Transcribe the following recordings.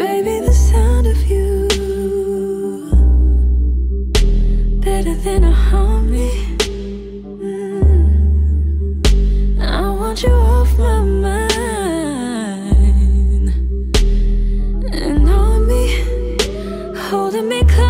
Baby, the sound of you. Better than a harmony. Mm. I want you off my mind. And on me Holding me close.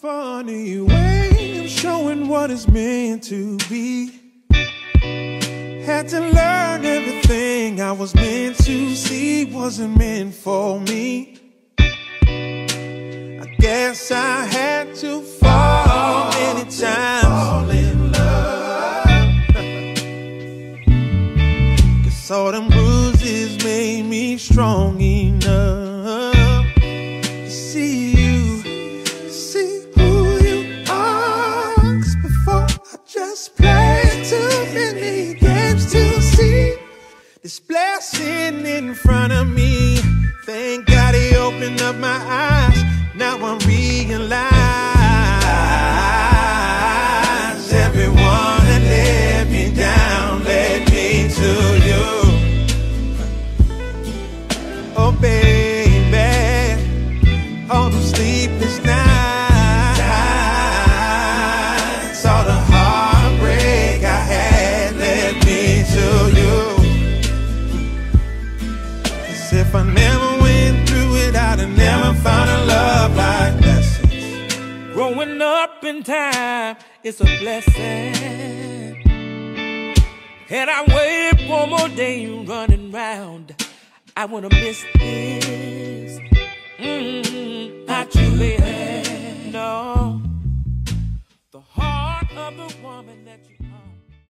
funny way of showing what is meant to be. Had to learn everything I was meant to see wasn't meant for me. I guess I had to fall many times. Fall in love. Cause all them bruises made me strong enough. It's blessing in front of me. Thank God he opened up my eyes. Now I realize everyone that up in time is a blessing. And I wait one more day running round. I wanna miss this. Mm, not you, baby. No. The heart of the woman that you.